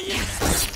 我也。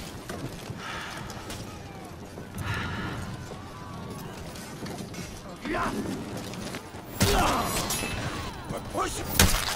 Puxa!